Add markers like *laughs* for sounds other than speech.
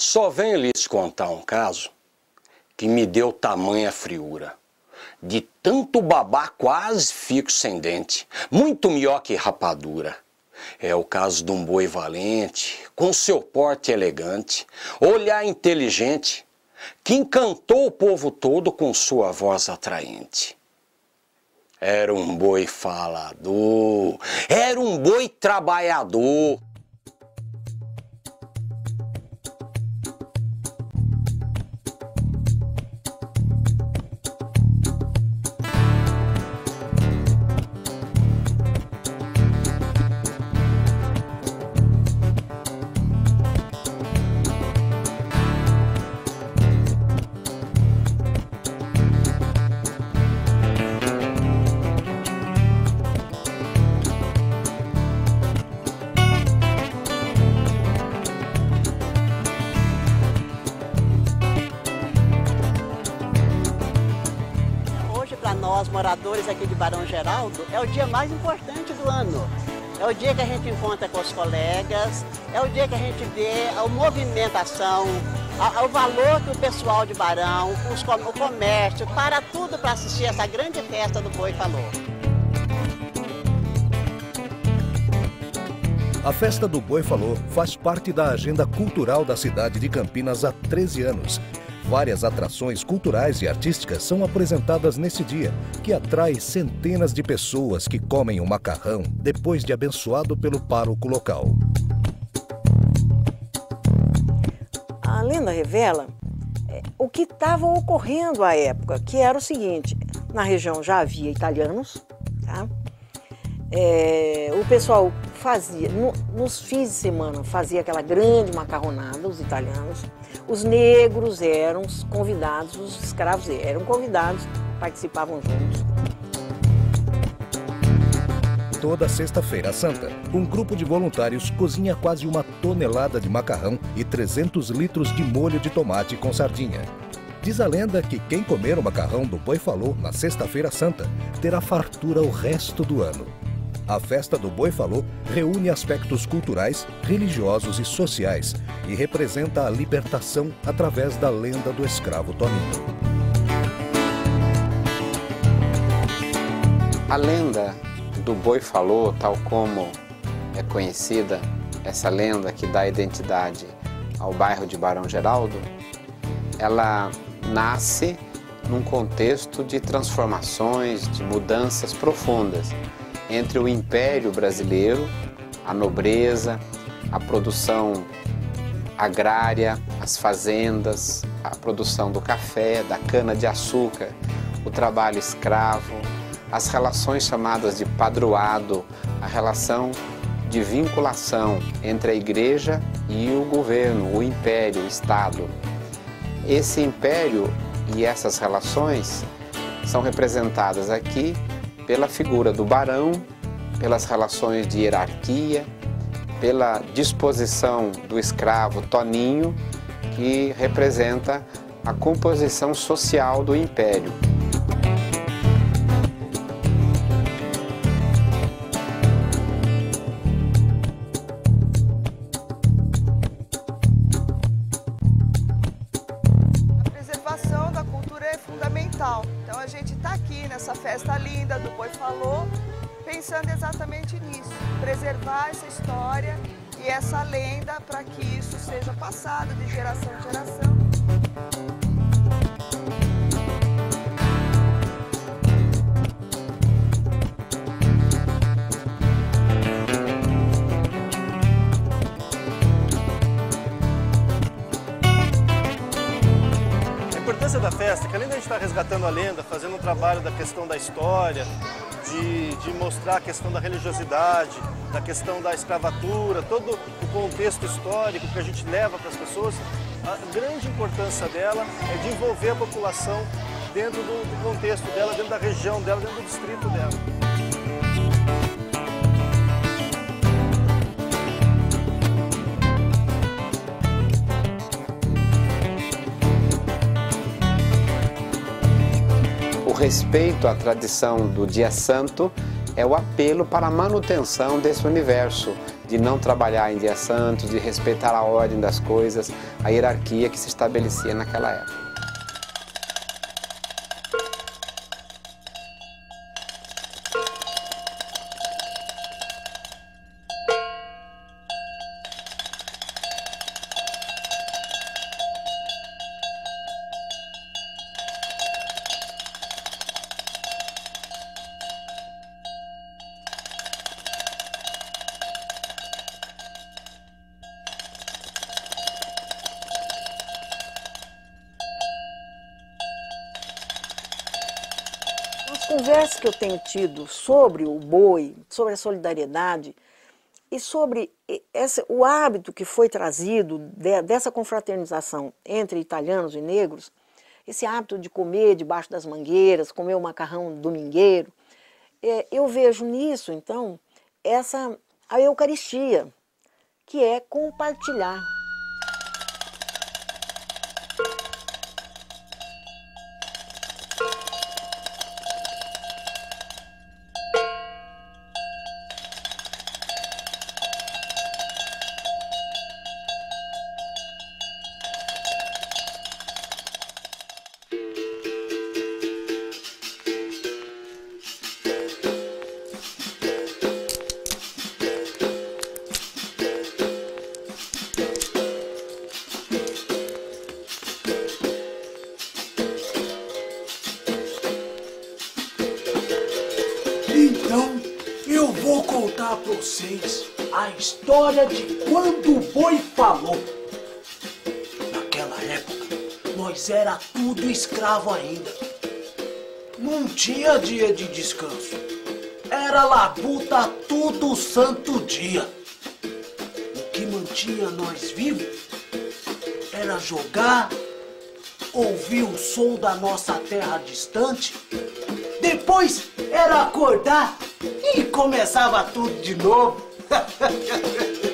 Só venho lhes contar um caso que me deu tamanha friura. De tanto babar quase fico sem dente, muito melhor que rapadura. É o caso de um boi valente, com seu porte elegante, olhar inteligente, que encantou o povo todo com sua voz atraente. Era um boi falador, era um boi trabalhador, nós, moradores aqui de Barão Geraldo, é o dia mais importante do ano. É o dia que a gente encontra com os colegas, é o dia que a gente vê a movimentação, a, o valor que o pessoal de Barão, os, o comércio, para tudo para assistir essa grande festa do Boi Falou. A Festa do Boi Falou faz parte da agenda cultural da cidade de Campinas há 13 anos Várias atrações culturais e artísticas são apresentadas nesse dia, que atrai centenas de pessoas que comem o macarrão depois de abençoado pelo pároco local. A lenda revela é, o que estava ocorrendo à época, que era o seguinte: na região já havia italianos, tá? É, o pessoal fazia, no, nos fins de semana, fazia aquela grande macarronada, os italianos. Os negros eram convidados, os escravos eram convidados, participavam juntos. Toda Sexta-feira Santa, um grupo de voluntários cozinha quase uma tonelada de macarrão e 300 litros de molho de tomate com sardinha. Diz a lenda que quem comer o macarrão do Boi Falou na Sexta-feira Santa terá fartura o resto do ano. A festa do Boi Falou reúne aspectos culturais, religiosos e sociais e representa a libertação através da lenda do escravo Toninho. A lenda do Boi Falou, tal como é conhecida, essa lenda que dá identidade ao bairro de Barão Geraldo, ela nasce num contexto de transformações, de mudanças profundas entre o Império Brasileiro, a nobreza, a produção agrária, as fazendas, a produção do café, da cana-de-açúcar, o trabalho escravo, as relações chamadas de padroado, a relação de vinculação entre a igreja e o governo, o império, o Estado. Esse império e essas relações são representadas aqui pela figura do barão, pelas relações de hierarquia, pela disposição do escravo Toninho, que representa a composição social do império. Falou, pensando exatamente nisso, preservar essa história e essa lenda para que isso seja passado de geração em geração. Festa, que além de a gente estar resgatando a lenda, fazendo um trabalho da questão da história, de, de mostrar a questão da religiosidade, da questão da escravatura, todo o contexto histórico que a gente leva para as pessoas, a grande importância dela é de envolver a população dentro do, do contexto dela, dentro da região dela, dentro do distrito dela. Respeito à tradição do Dia Santo é o apelo para a manutenção desse universo de não trabalhar em dias santos, de respeitar a ordem das coisas, a hierarquia que se estabelecia naquela época. Conversas que eu tenho tido sobre o boi, sobre a solidariedade e sobre esse, o hábito que foi trazido de, dessa confraternização entre italianos e negros, esse hábito de comer debaixo das mangueiras, comer o macarrão domingueiro, é, eu vejo nisso, então, essa a Eucaristia, que é compartilhar vocês a história de quando o boi falou. Naquela época, nós era tudo escravo ainda. Não tinha dia de descanso. Era labuta todo santo dia. O que mantinha nós vivos era jogar, ouvir o som da nossa terra distante. Depois era acordar e começava tudo de novo. *laughs*